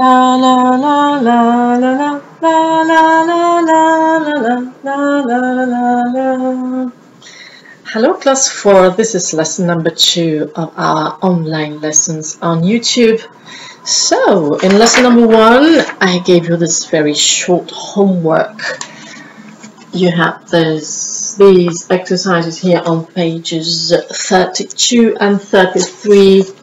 La la la la la la la la la la la la la la Hello class 4, this is lesson number 2 of our online lessons on YouTube. So, in lesson number 1, I gave you this very short homework. You have this, these exercises here on pages 32 and 33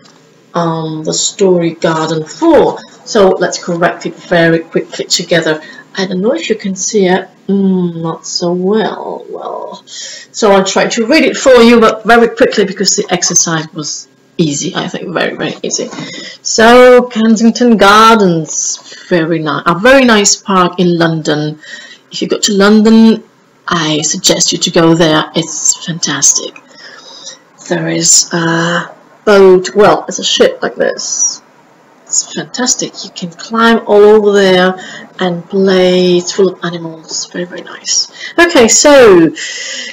on the story garden 4. So let's correct it very quickly together. I don't know if you can see it. Mm, not so well. Well, so I'll try to read it for you, but very quickly because the exercise was easy. I think very very easy. So Kensington Gardens, very nice. A very nice park in London. If you go to London, I suggest you to go there. It's fantastic. There is a boat. Well, it's a ship like this it's fantastic. You can climb all over there and play. It's full of animals. Very, very nice. Okay, so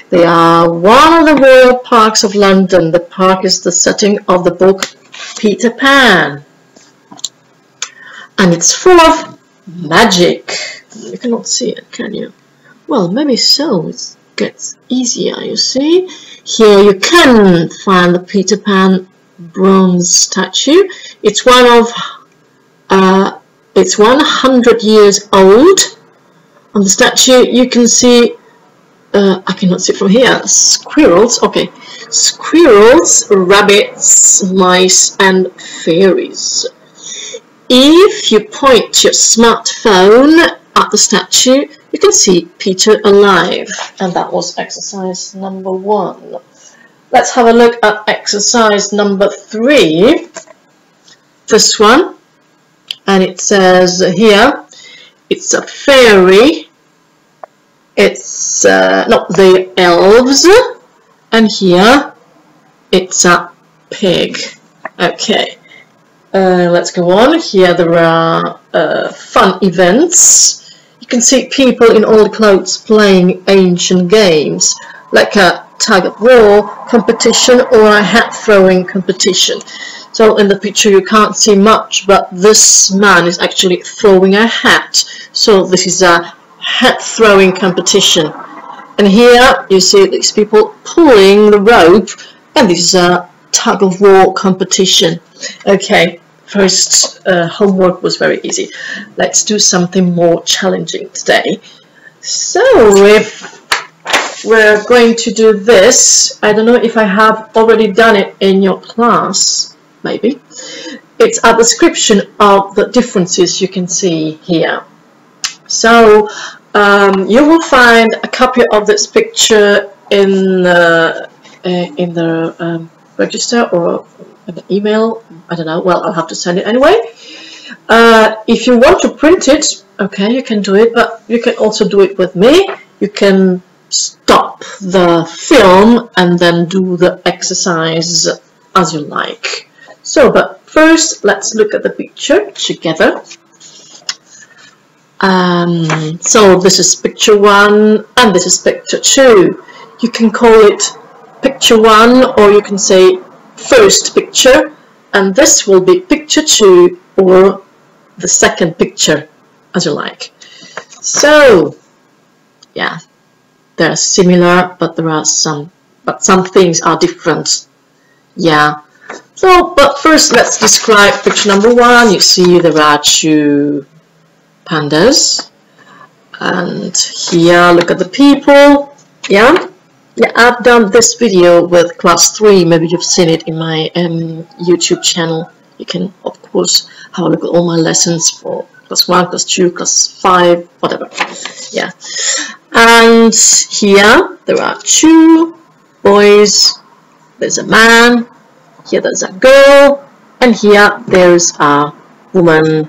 they are one of the royal parks of London. The park is the setting of the book Peter Pan. And it's full of magic. You cannot see it, can you? Well, maybe so. It gets easier, you see. Here you can find the Peter Pan bronze statue. It's one of uh, it's 100 years old. On the statue you can see uh, I cannot see from here. Squirrels okay. Squirrels rabbits mice and fairies. If you point your smartphone at the statue you can see Peter alive. And that was exercise number one Let's have a look at exercise number three. This one. And it says here, it's a fairy. It's uh, not the elves. And here, it's a pig. Okay. Uh, let's go on. Here there are uh, fun events. You can see people in old clothes playing ancient games, like a tug of war competition or a hat throwing competition. So in the picture you can't see much, but this man is actually throwing a hat. So this is a hat throwing competition. And here you see these people pulling the rope, and this is a tug of war competition. Okay, first uh, homework was very easy. Let's do something more challenging today. So if we're going to do this. I don't know if I have already done it in your class, maybe. It's a description of the differences you can see here. So um, you will find a copy of this picture in the, uh, in the um, register or an email. I don't know. Well, I'll have to send it anyway. Uh, if you want to print it, okay, you can do it, but you can also do it with me. You can stop the film and then do the exercise as you like. So, but first let's look at the picture together. Um, so this is picture one and this is picture two. You can call it picture one or you can say first picture and this will be picture two or the second picture as you like. So yeah, they're similar but there are some but some things are different. Yeah. So but first let's describe picture number one. You see there are two pandas. And here look at the people. Yeah. Yeah I've done this video with class 3 maybe you've seen it in my um, YouTube channel. You can of course have a look at all my lessons for class 1, class 2, class 5, whatever. Yeah and here there are two boys. There's a man here there's a girl and here there's a woman.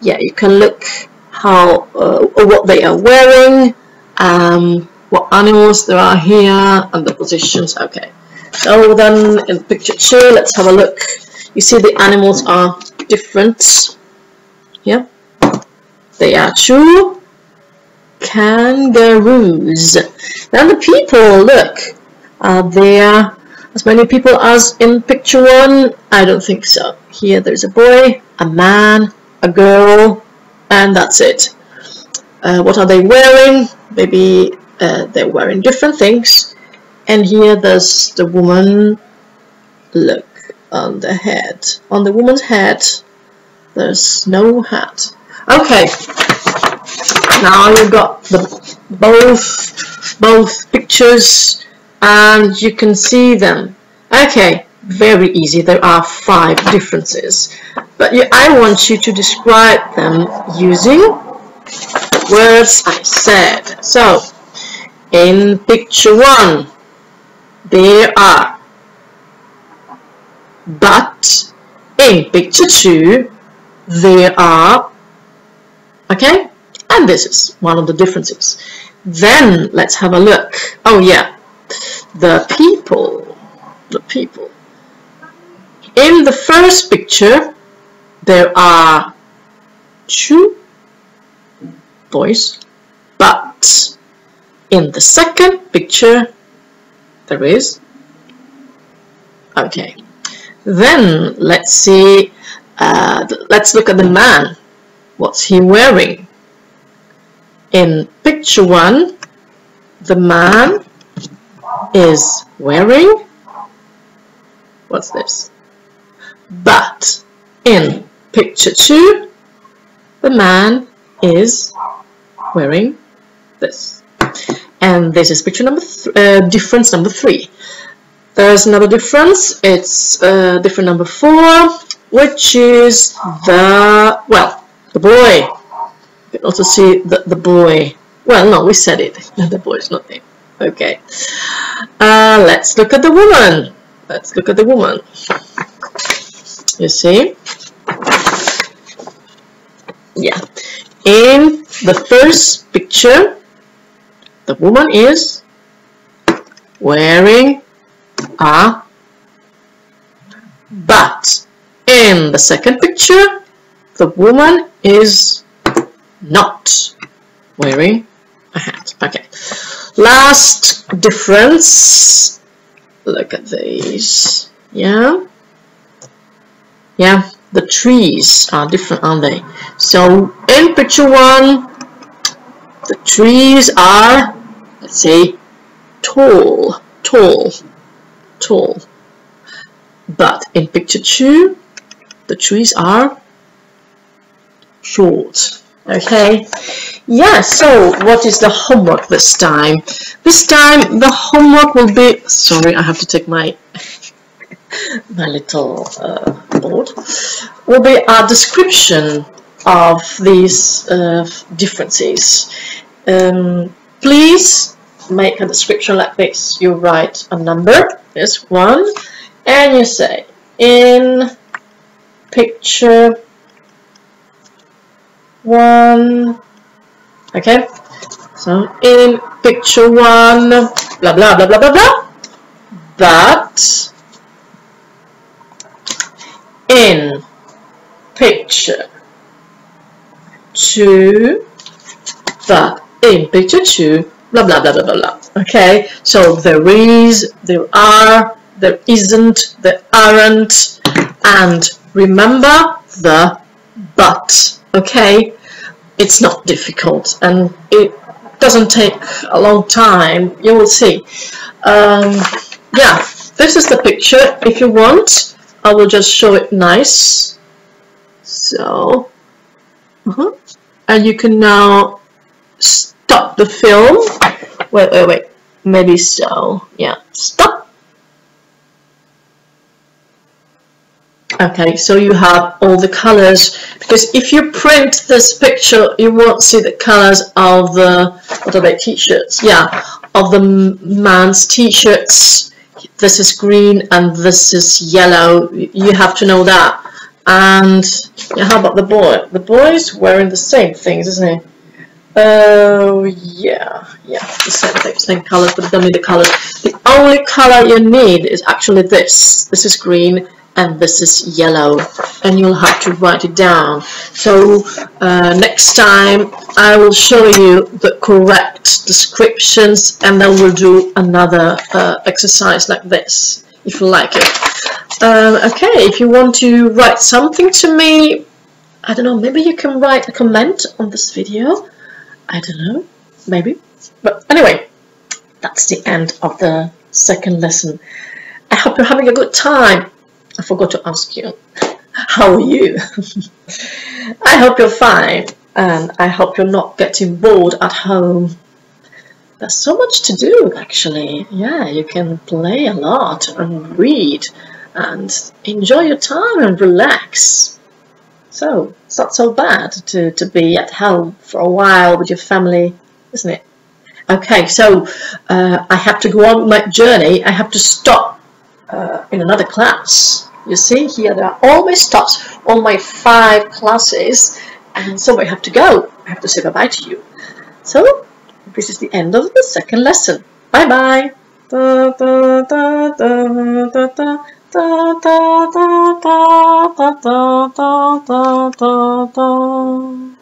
Yeah you can look how uh, what they are wearing um, what animals there are here and the positions. Okay. So then in picture two let's have a look. You see the animals are different. Yeah. They are two kangaroos. Now the people, look, are there as many people as in picture one? I don't think so. Here there's a boy, a man, a girl, and that's it. Uh, what are they wearing? Maybe uh, they're wearing different things. And here there's the woman. Look on the head. On the woman's head, there's no hat. Okay. Now you've got the both both pictures and you can see them. Okay, very easy. There are five differences. But I want you to describe them using the words I said. So, in picture one, there are but in picture two, there are okay? And this is one of the differences. Then let's have a look. Oh yeah. The people. The people. In the first picture there are two boys but in the second picture there is okay. Then let's see uh, let's look at the man what's he wearing? In picture one the man is wearing what's this? But in picture two the man is wearing this. And this is picture number uh, difference number three. There's another difference. It's uh, different number four which is the well the boy. You can also see the, the boy. Well no we said it. The boy is not there. Okay. Uh, let's look at the woman. Let's look at the woman. You see? Yeah. In the first picture the woman is wearing a but in the second picture the woman is not wearing a hat. Okay. Last difference. Look at these. Yeah. Yeah the trees are different aren't they? So in picture one the trees are let's say tall tall tall. But in picture two the trees are short. Okay? Yeah so what is the homework this time? This time the homework will be sorry I have to take my my little uh, board. Will be a description of these uh, differences. Um, please make a description like this. You write a number this one and you say in picture one. Okay. So in picture one blah blah blah blah blah blah. But in picture two but in picture two blah blah blah blah blah blah. Okay. So there is there are there isn't there aren't and remember the but okay? It's not difficult and it doesn't take a long time. You will see. Um, yeah this is the picture. If you want I will just show it nice. So uh -huh. and you can now stop the film. Wait wait wait. Maybe so. Yeah stop okay so you have all the colors because if you print this picture you won't see the colors of the what are they t-shirts? Yeah of the man's t-shirts. This is green and this is yellow. You have to know that. And yeah, how about the boy? The boy's wearing the same things isn't he? Oh yeah yeah the same thing same colors but don't need the colors the only color you need is actually this. This is green and this is yellow and you'll have to write it down so uh, next time I will show you the correct descriptions and then we'll do another uh, exercise like this if you like it um, okay if you want to write something to me I don't know, maybe you can write a comment on this video. I don't know, maybe. But anyway, that's the end of the second lesson. I hope you're having a good time. I forgot to ask you, how are you? I hope you're fine and I hope you're not getting bored at home. There's so much to do actually. Yeah, you can play a lot and read and enjoy your time and relax. So it's not so bad to, to be at home for a while with your family, isn't it? Okay, so uh, I have to go on my journey. I have to stop uh, in another class. You see here, there are all my stops, all my five classes, and so I have to go. I have to say bye-bye to you. So this is the end of the second lesson. Bye-bye. Da da da da da da da da